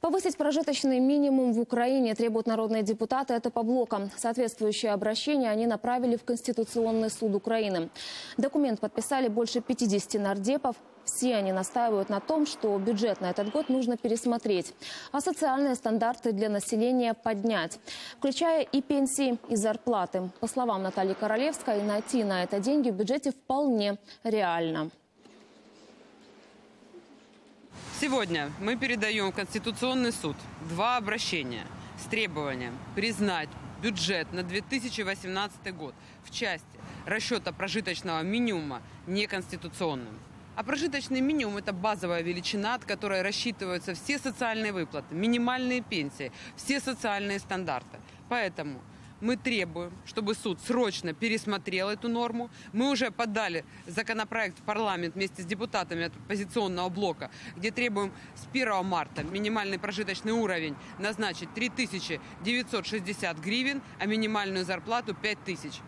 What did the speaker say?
Повысить прожиточный минимум в Украине требуют народные депутаты. Это по блокам. Соответствующее обращение они направили в Конституционный суд Украины. Документ подписали больше 50 нардепов. Все они настаивают на том, что бюджет на этот год нужно пересмотреть, а социальные стандарты для населения поднять, включая и пенсии, и зарплаты. По словам Натальи Королевской, найти на это деньги в бюджете вполне реально. Сегодня мы передаем в Конституционный суд два обращения с требованием признать бюджет на 2018 год в части расчета прожиточного минимума неконституционным. А прожиточный минимум – это базовая величина, от которой рассчитываются все социальные выплаты, минимальные пенсии, все социальные стандарты. Поэтому мы требуем, чтобы суд срочно пересмотрел эту норму. Мы уже подали законопроект в парламент вместе с депутатами от оппозиционного блока, где требуем с 1 марта минимальный прожиточный уровень назначить 3960 гривен, а минимальную зарплату 5000.